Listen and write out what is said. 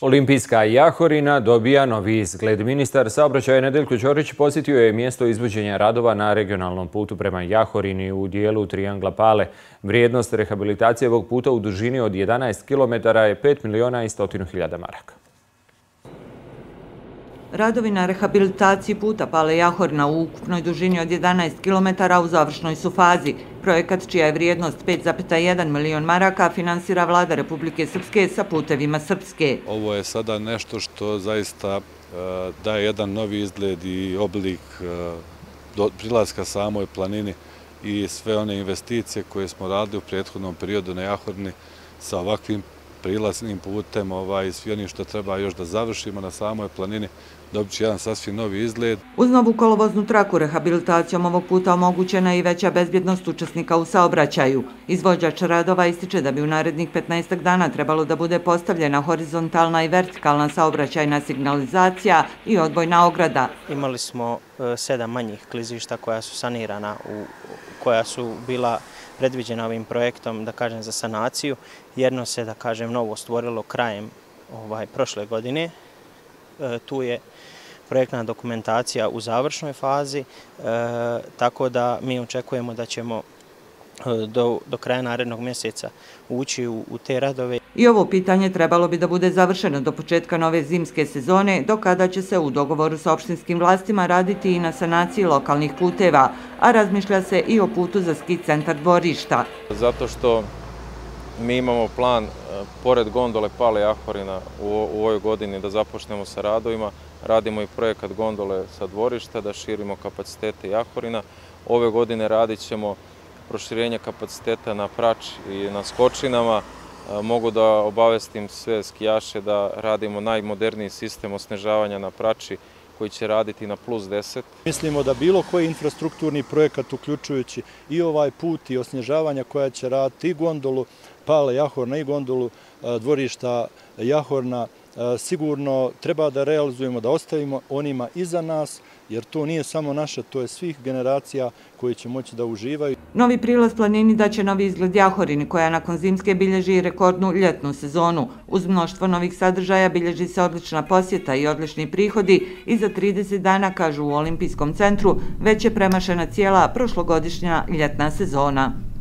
Olimpijska Jahorina dobija novi izgled. Ministar saobraćaja Nedeljko Ćorić posjetio je mjesto izvođenja radova na regionalnom putu prema Jahorini u dijelu Triangla Pale. Vrijednost rehabilitacije ovog puta u dužini od 11 km je 5 miliona i 100 hiljada maraka. Radovi na rehabilitaciji puta Pale Jahorna u ukupnoj dužini od 11 km u završnoj su fazi. Projekat čija je vrijednost 5,1 milion maraka finansira vlada Republike Srpske sa putevima Srpske. Ovo je sada nešto što zaista e, daje jedan novi izgled i oblik e, prilaska samoj planini i sve one investicije koje smo radili u prethodnom periodu na Jahorni sa ovakvim prilaznim putem ovaj, svi onim što treba još da završimo na samoj planini, dobit će jedan sasvim novi izgled. Uz novu kolovoznu traku rehabilitacijom ovog puta omogućena je i veća bezbjednost učesnika u saobraćaju. Izvođač radova ističe da bi u narednih 15 dana trebalo da bude postavljena horizontalna i vertikalna saobraćajna signalizacija i odbojna ograda. Imali smo e, sedam manjih klizišta koja su sanirana, koja su bila predviđena ovim projektom, da kažem, za sanaciju. Jedno se, da kažem, novo stvorilo krajem ovaj, prošle godine. E, tu je projektna dokumentacija u završnoj fazi, e, tako da mi očekujemo da ćemo e, do, do kraja narednog mjeseca ući u, u te radove. I ovo pitanje trebalo bi da bude završeno do početka nove zimske sezone, do kada će se u dogovoru sa opštinskim vlastima raditi i na sanaciji lokalnih puteva, a razmišlja se i o putu za ski centar dvorišta. Zato što mi imamo plan, e, pored gondole Pale Jahorina u, u ovoj godini, da započnemo sa radovima. Radimo i projekat gondole sa dvorišta, da širimo kapacitete Jahorina. Ove godine radit ćemo proširenje kapaciteta na prač i na skočinama. E, mogu da obavestim sve skijaše da radimo najmoderniji sistem osnežavanja na prači koji će raditi na plus 10. Mislimo da bilo koji infrastrukturni projekat, uključujući i ovaj put i osnježavanja koja će raditi i gondolu Pale Jahorna i gondolu e, dvorišta Jahorna, E, sigurno treba da realizujemo, da ostavimo onima iza nas, jer to nije samo naše, to je svih generacija koji će moći da uživaju. Novi prilaz planini daće novi izgled Jahorini, koja nakon zimske bilježi rekordnu ljetnu sezonu. Uz mnoštvo novih sadržaja bilježi se odlična posjeta i odlični prihodi i za 30 dana, kažu u Olimpijskom centru, već je premašena cijela prošlogodišnja ljetna sezona.